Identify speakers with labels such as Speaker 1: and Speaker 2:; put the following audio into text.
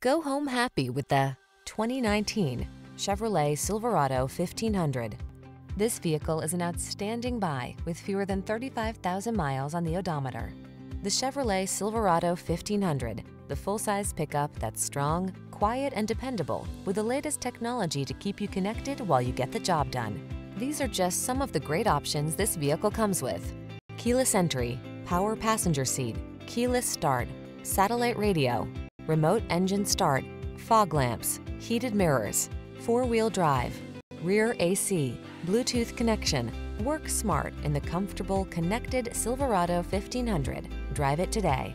Speaker 1: Go home happy with the 2019 Chevrolet Silverado 1500. This vehicle is an outstanding buy with fewer than 35,000 miles on the odometer. The Chevrolet Silverado 1500, the full-size pickup that's strong, quiet, and dependable with the latest technology to keep you connected while you get the job done. These are just some of the great options this vehicle comes with. Keyless entry, power passenger seat, keyless start, satellite radio, remote engine start, fog lamps, heated mirrors, four-wheel drive, rear AC, Bluetooth connection. Work smart in the comfortable, connected Silverado 1500. Drive it today.